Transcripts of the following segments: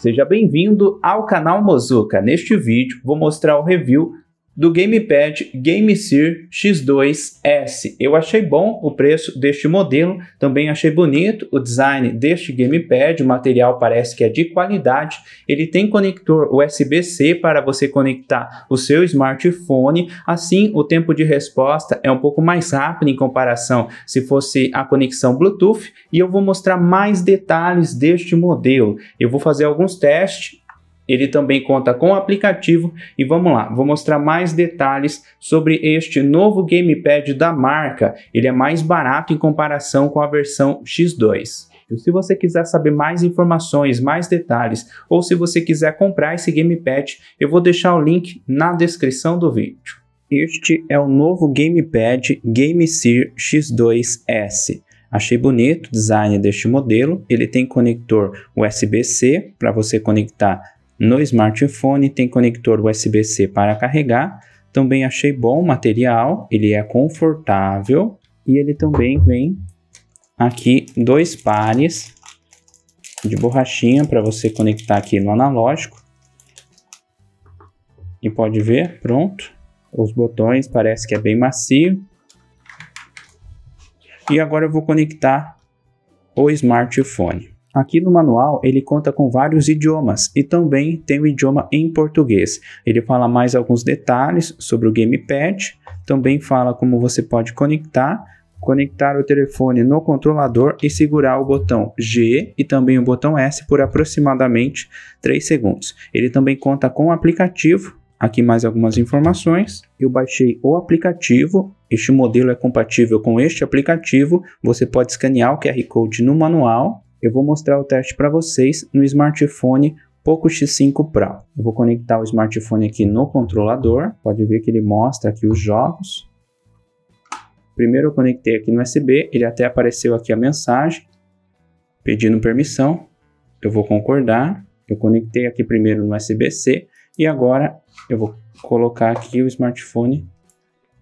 Seja bem-vindo ao canal Mozuka. Neste vídeo vou mostrar o review do gamepad GameSear X2S. Eu achei bom o preço deste modelo, também achei bonito o design deste gamepad, o material parece que é de qualidade. Ele tem conector USB-C para você conectar o seu smartphone, assim o tempo de resposta é um pouco mais rápido em comparação se fosse a conexão Bluetooth e eu vou mostrar mais detalhes deste modelo. Eu vou fazer alguns testes ele também conta com o aplicativo e vamos lá, vou mostrar mais detalhes sobre este novo gamepad da marca. Ele é mais barato em comparação com a versão X2. Se você quiser saber mais informações, mais detalhes, ou se você quiser comprar esse gamepad, eu vou deixar o link na descrição do vídeo. Este é o novo gamepad GameSear X2S. Achei bonito o design deste modelo. Ele tem conector USB-C para você conectar no smartphone tem conector USB-C para carregar. Também achei bom o material, ele é confortável e ele também vem aqui dois pares de borrachinha para você conectar aqui no analógico. E pode ver, pronto. Os botões parece que é bem macio. E agora eu vou conectar o smartphone. Aqui no manual ele conta com vários idiomas e também tem o idioma em português. Ele fala mais alguns detalhes sobre o gamepad, também fala como você pode conectar, conectar o telefone no controlador e segurar o botão G e também o botão S por aproximadamente 3 segundos. Ele também conta com o aplicativo, aqui mais algumas informações. Eu baixei o aplicativo, este modelo é compatível com este aplicativo, você pode escanear o QR Code no manual eu vou mostrar o teste para vocês no smartphone Poco X5 Pro. Eu vou conectar o smartphone aqui no controlador. Pode ver que ele mostra aqui os jogos. Primeiro eu conectei aqui no USB, ele até apareceu aqui a mensagem pedindo permissão. Eu vou concordar. Eu conectei aqui primeiro no USB-C e agora eu vou colocar aqui o smartphone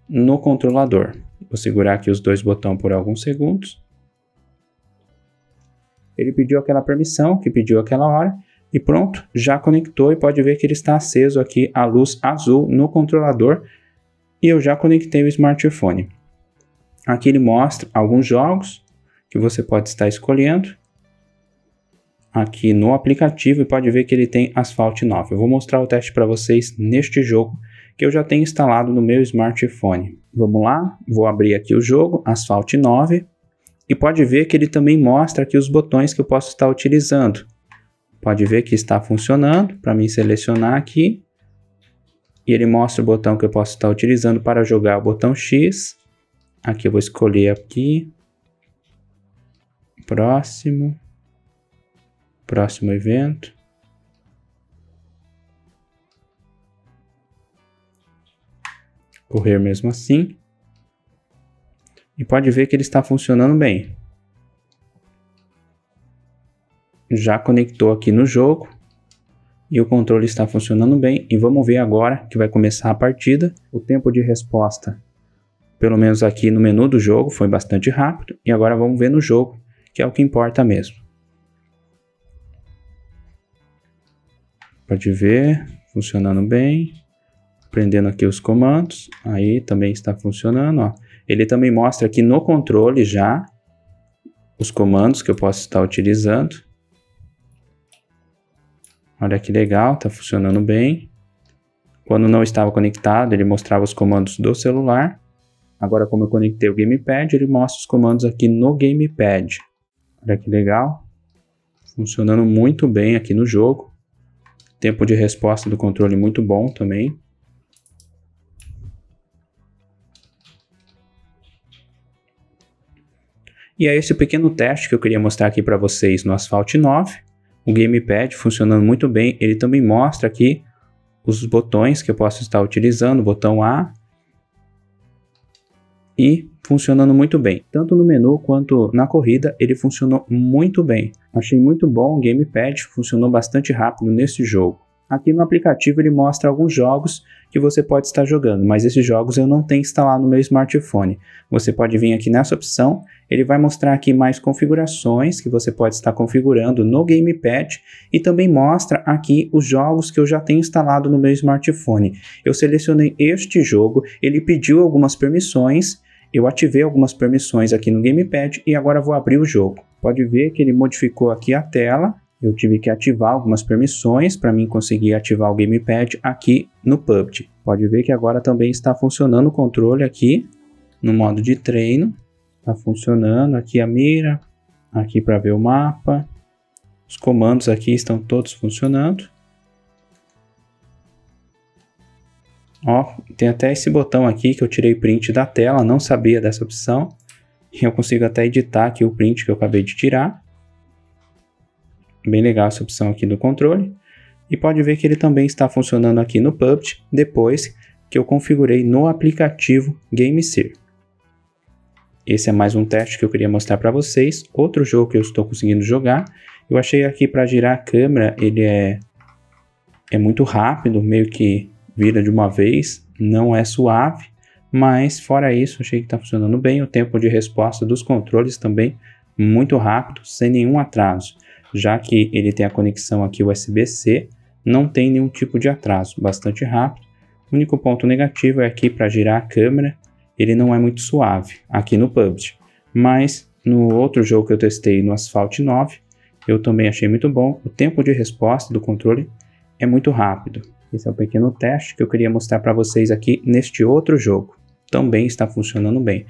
no controlador. Vou segurar aqui os dois botões por alguns segundos. Ele pediu aquela permissão que pediu aquela hora e pronto, já conectou e pode ver que ele está aceso aqui a luz azul no controlador e eu já conectei o smartphone. Aqui ele mostra alguns jogos que você pode estar escolhendo aqui no aplicativo e pode ver que ele tem Asphalt 9. Eu vou mostrar o teste para vocês neste jogo que eu já tenho instalado no meu smartphone. Vamos lá, vou abrir aqui o jogo Asphalt 9 e pode ver que ele também mostra aqui os botões que eu posso estar utilizando. Pode ver que está funcionando, para mim selecionar aqui. E ele mostra o botão que eu posso estar utilizando para jogar o botão X. Aqui eu vou escolher aqui. Próximo. Próximo evento. Correr mesmo assim e pode ver que ele está funcionando bem. Já conectou aqui no jogo e o controle está funcionando bem e vamos ver agora que vai começar a partida. O tempo de resposta, pelo menos aqui no menu do jogo, foi bastante rápido e agora vamos ver no jogo, que é o que importa mesmo. Pode ver, funcionando bem. Prendendo aqui os comandos, aí também está funcionando, ó. Ele também mostra aqui no controle já os comandos que eu posso estar utilizando. Olha que legal, está funcionando bem. Quando não estava conectado, ele mostrava os comandos do celular. Agora, como eu conectei o Gamepad, ele mostra os comandos aqui no Gamepad. Olha que legal. Funcionando muito bem aqui no jogo. Tempo de resposta do controle muito bom também. E é esse pequeno teste que eu queria mostrar aqui para vocês no Asphalt 9. O gamepad funcionando muito bem. Ele também mostra aqui os botões que eu posso estar utilizando, botão A. E funcionando muito bem. Tanto no menu quanto na corrida, ele funcionou muito bem. Achei muito bom o gamepad, funcionou bastante rápido nesse jogo. Aqui no aplicativo ele mostra alguns jogos que você pode estar jogando, mas esses jogos eu não tenho instalado no meu smartphone. Você pode vir aqui nessa opção, ele vai mostrar aqui mais configurações que você pode estar configurando no Gamepad e também mostra aqui os jogos que eu já tenho instalado no meu smartphone. Eu selecionei este jogo, ele pediu algumas permissões, eu ativei algumas permissões aqui no Gamepad e agora vou abrir o jogo. Pode ver que ele modificou aqui a tela eu tive que ativar algumas permissões para mim conseguir ativar o Gamepad aqui no PUBG. Pode ver que agora também está funcionando o controle aqui no modo de treino. Está funcionando aqui a mira, aqui para ver o mapa. Os comandos aqui estão todos funcionando. Ó, tem até esse botão aqui que eu tirei print da tela, não sabia dessa opção. E eu consigo até editar aqui o print que eu acabei de tirar. Bem legal essa opção aqui do controle. E pode ver que ele também está funcionando aqui no PUBG depois que eu configurei no aplicativo GameSeer. Esse é mais um teste que eu queria mostrar para vocês. Outro jogo que eu estou conseguindo jogar. Eu achei aqui para girar a câmera, ele é, é muito rápido, meio que vira de uma vez, não é suave. Mas fora isso, achei que está funcionando bem. O tempo de resposta dos controles também muito rápido, sem nenhum atraso já que ele tem a conexão aqui USB-C, não tem nenhum tipo de atraso, bastante rápido. O único ponto negativo é aqui para girar a câmera, ele não é muito suave aqui no PUBG, mas no outro jogo que eu testei no Asphalt 9, eu também achei muito bom. O tempo de resposta do controle é muito rápido. Esse é um pequeno teste que eu queria mostrar para vocês aqui neste outro jogo. Também está funcionando bem.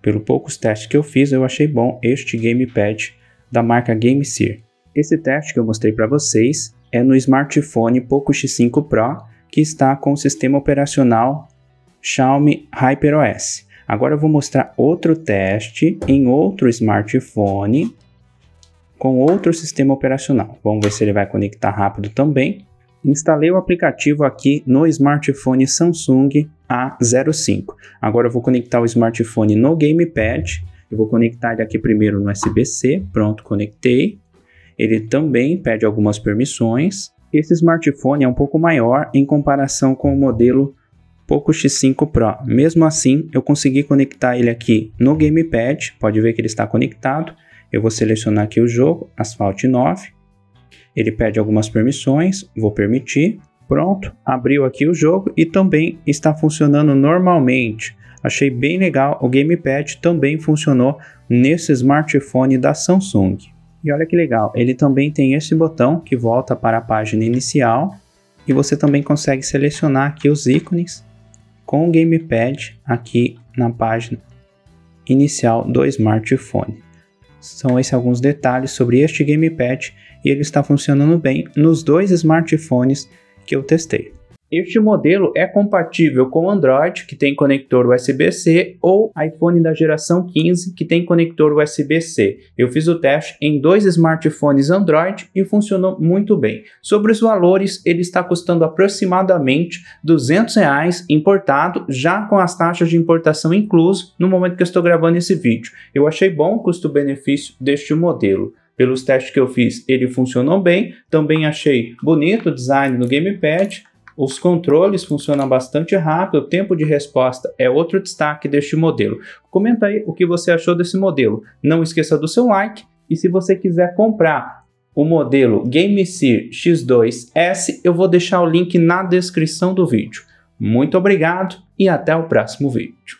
Pelo poucos testes que eu fiz, eu achei bom este gamepad da marca GameSeer. Esse teste que eu mostrei para vocês é no smartphone Poco X5 Pro que está com o sistema operacional Xiaomi HyperOS. Agora eu vou mostrar outro teste em outro smartphone com outro sistema operacional. Vamos ver se ele vai conectar rápido também. Instalei o aplicativo aqui no smartphone Samsung A05. Agora eu vou conectar o smartphone no Gamepad eu vou conectar ele aqui primeiro no USB-C, pronto, conectei. Ele também pede algumas permissões. Esse smartphone é um pouco maior em comparação com o modelo Poco X5 Pro. Mesmo assim, eu consegui conectar ele aqui no Gamepad, pode ver que ele está conectado. Eu vou selecionar aqui o jogo, Asphalt 9. Ele pede algumas permissões, vou permitir. Pronto, abriu aqui o jogo e também está funcionando normalmente. Achei bem legal, o Gamepad também funcionou nesse smartphone da Samsung. E olha que legal, ele também tem esse botão que volta para a página inicial e você também consegue selecionar aqui os ícones com o Gamepad aqui na página inicial do smartphone. São esses alguns detalhes sobre este Gamepad e ele está funcionando bem nos dois smartphones que eu testei. Este modelo é compatível com Android, que tem conector USB-C, ou iPhone da geração 15, que tem conector USB-C. Eu fiz o teste em dois smartphones Android e funcionou muito bem. Sobre os valores, ele está custando aproximadamente 200 reais importado, já com as taxas de importação incluso no momento que eu estou gravando esse vídeo. Eu achei bom o custo-benefício deste modelo. Pelos testes que eu fiz, ele funcionou bem. Também achei bonito o design no gamepad os controles funcionam bastante rápido, o tempo de resposta é outro destaque deste modelo. Comenta aí o que você achou desse modelo. Não esqueça do seu like e se você quiser comprar o modelo GameSeer X2S, eu vou deixar o link na descrição do vídeo. Muito obrigado e até o próximo vídeo.